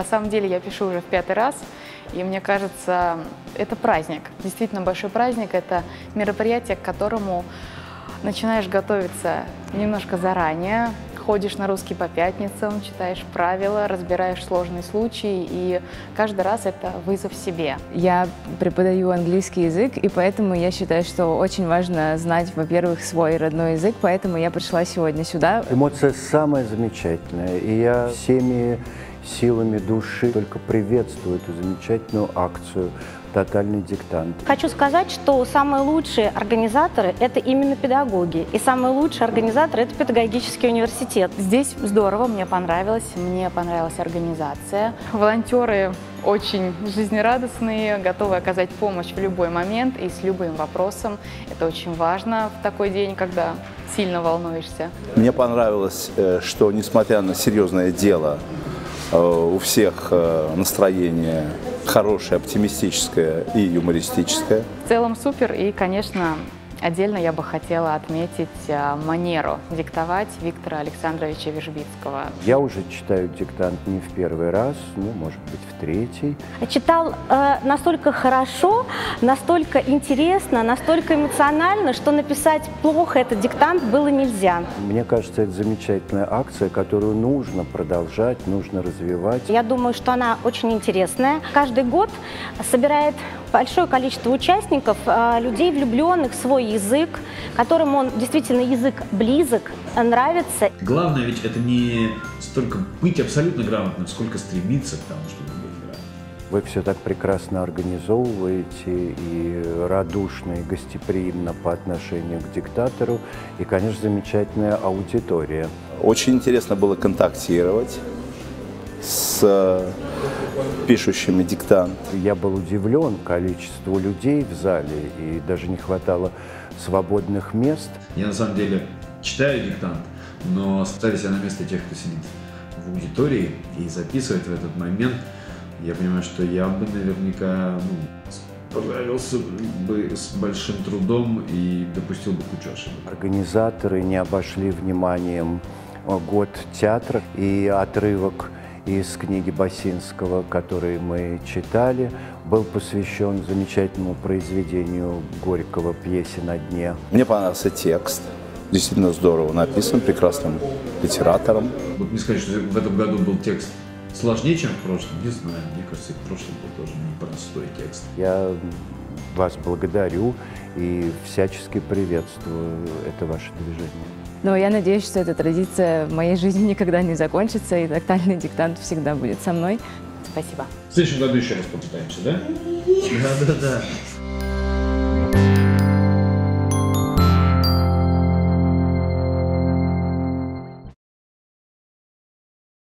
На самом деле я пишу уже в пятый раз, и мне кажется, это праздник, действительно большой праздник. Это мероприятие, к которому начинаешь готовиться немножко заранее, ходишь на русский по пятницам, читаешь правила, разбираешь сложные случаи, и каждый раз это вызов себе. Я преподаю английский язык, и поэтому я считаю, что очень важно знать, во-первых, свой родной язык, поэтому я пришла сегодня сюда. Эмоция самая замечательная, и я всеми силами души только приветствую эту замечательную акцию тотальный диктант. Хочу сказать, что самые лучшие организаторы – это именно педагоги. И самые лучшие организаторы – это педагогический университет. Здесь здорово, мне понравилось, мне понравилась организация. Волонтеры очень жизнерадостные, готовы оказать помощь в любой момент и с любым вопросом. Это очень важно в такой день, когда сильно волнуешься. Мне понравилось, э, что несмотря на серьезное дело, у всех э, настроение хорошее, оптимистическое и юмористическое. В целом супер, и, конечно, Отдельно я бы хотела отметить а, манеру диктовать Виктора Александровича Вежбицкого. Я уже читаю диктант не в первый раз, ну, может быть, в третий. Читал э, настолько хорошо, настолько интересно, настолько эмоционально, что написать плохо этот диктант было нельзя. Мне кажется, это замечательная акция, которую нужно продолжать, нужно развивать. Я думаю, что она очень интересная. Каждый год собирает большое количество участников, э, людей, влюбленных в свой язык, которым он действительно язык близок, нравится. Главное ведь это не столько быть абсолютно грамотным, сколько стремиться к тому, чтобы быть грамотным. Вы все так прекрасно организовываете и радушно, и гостеприимно по отношению к диктатору. И, конечно, замечательная аудитория. Очень интересно было контактировать с э, пишущими диктант. Я был удивлен количеству людей в зале, и даже не хватало свободных мест. Я на самом деле читаю диктант, но ставя себя на место тех, кто сидит в аудитории и записывает в этот момент, я понимаю, что я бы наверняка ну, справился бы с большим трудом и допустил бы кучу ошибок. Организаторы не обошли вниманием год театра и отрывок из книги Басинского, который мы читали, был посвящен замечательному произведению Горького «Пьесе на дне». Мне понравился текст. Действительно здорово написан, прекрасным литератором. Вот мне сказать, что в этом году был текст сложнее, чем в прошлом, не знаю. Мне кажется, в прошлом был тоже непростой текст. Я вас благодарю и всячески приветствую это ваше движение. Но я надеюсь, что эта традиция в моей жизни никогда не закончится, и тактильный диктант всегда будет со мной. Спасибо. В следующем году еще раз попытаемся, да? Да, да, да.